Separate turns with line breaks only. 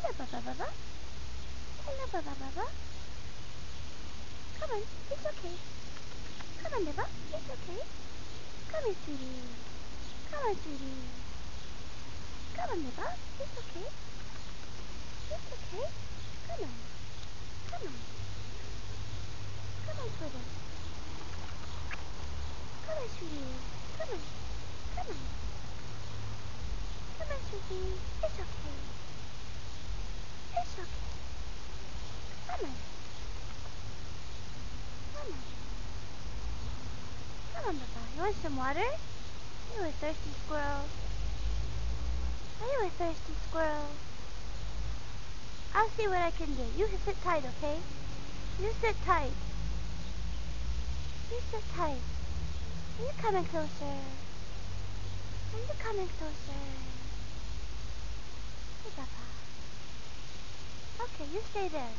Hello, Baba Baba. Hello, Baba Baba. Come on, it's okay. Come on, Baba, it's okay. Come on, sweetie. Come on, sweetie. Come on, Baba, it's okay. It's okay. Come on. Come on. Come on, Twitter. Come on, sweetie. Come on. Come on. Come on, sweetie. It's okay. You want some water? You a thirsty squirrel? Are you a thirsty squirrel? I'll see what I can do. You sit tight, okay? You sit tight. You sit tight. Are you coming closer? Are you coming closer? Hey, Papa. Okay, you stay there.